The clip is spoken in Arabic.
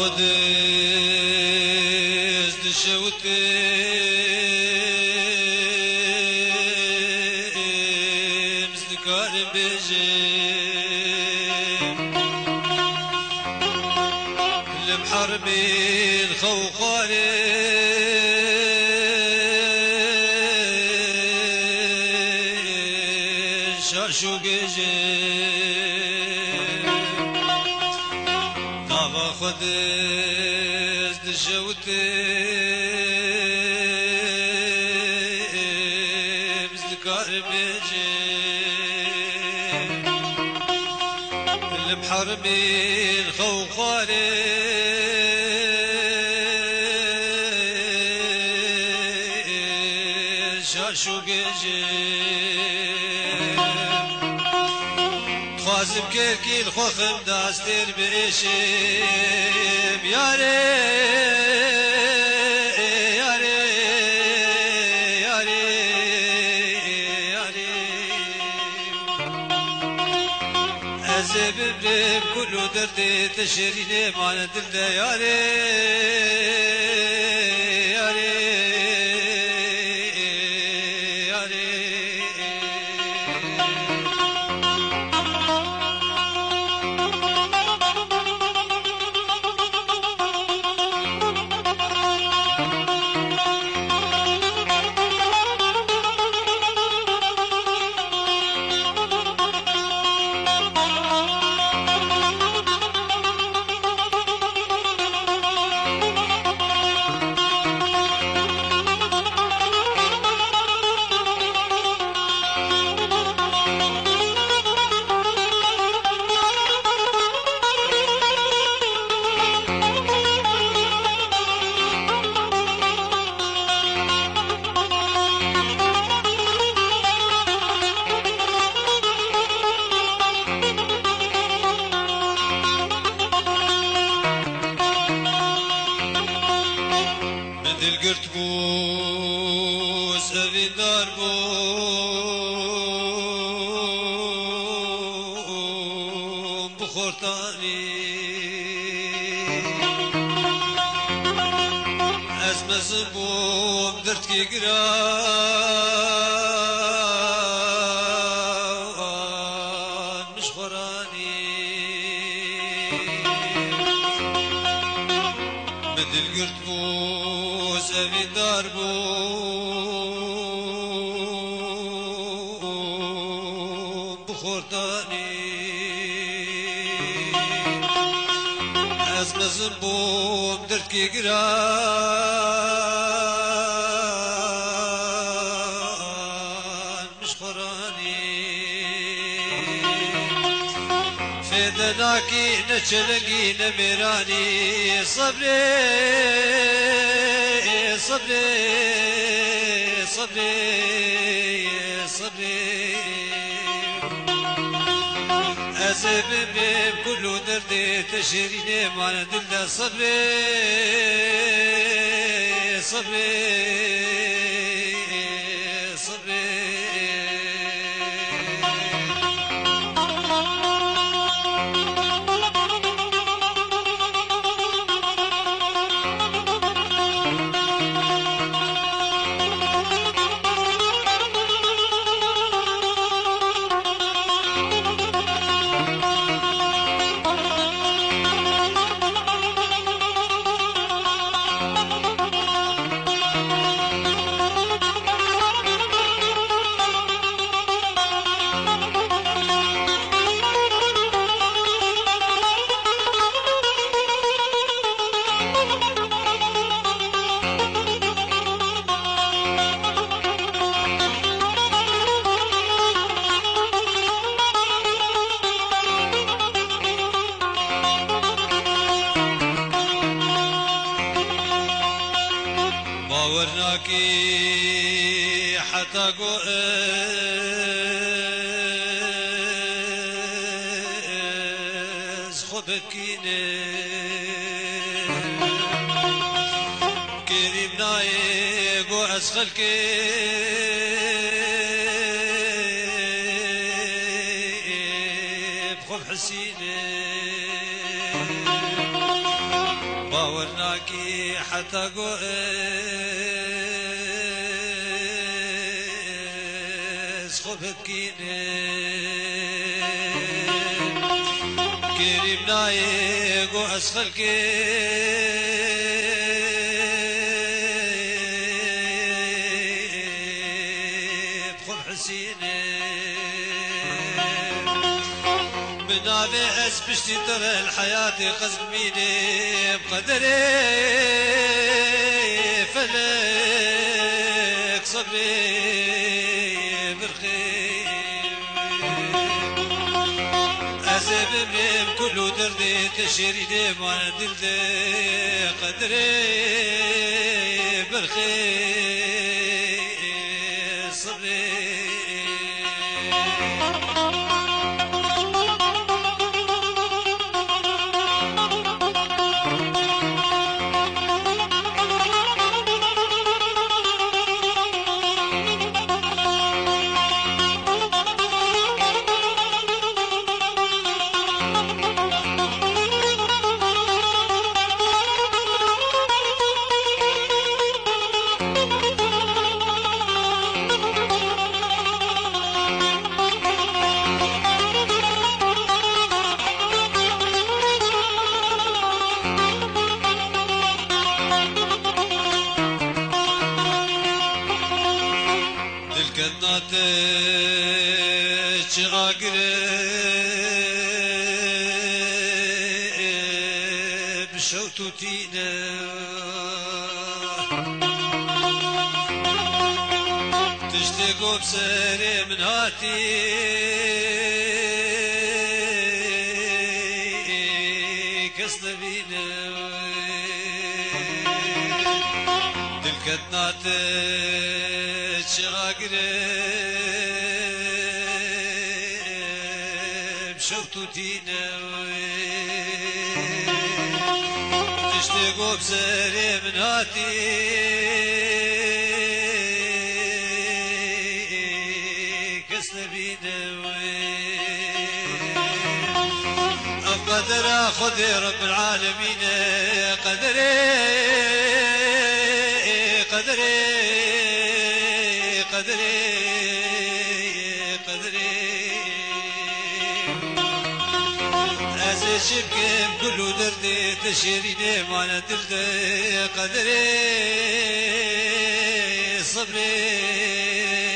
خود دشوتي مزدكار الخوخاري شاشو جي طابا خود دشوتي مزدكار بجي المحرمي الخوخاري شاشو جي خوازم كيركي الخوخم داستير بريشيم ياري ياري ياري ياري أزب بريم كل دردي تشريني معنا دلدا بوم بخورتاني أزمة زبوم درت كي قران مش خراني بدل قلت بوز أبي دار بوم أزمة زنبوم درت كي قران مش خراني فدناكي نچلگی نمیرانی صبری صبری صبری صبری أزب بهم كل درد تشريني دلنا صبري صبري صبري. باورناكي حتى قوز خبكيني كريم نايق وأسخل كيف خب حسيني. برناكي حتى خبت كريم نايق وأسفل كيف خب حسيني بنابي اس بشتي ترى الحياة قصد ميني بقدري فلك صبري أزب بهم كل دردي تشريدي ما دلدي قدري برخي الكنات شغاقر بشوتوتينا تشتقوا بسري من هاتي شغاقر بشوتوتينا تشتقوا بسري من أقدر أخذ رب العالمين قدري قدري قدري قدري. أزشبكم كل دردي تشيريني ما ندردي قدري. صبري.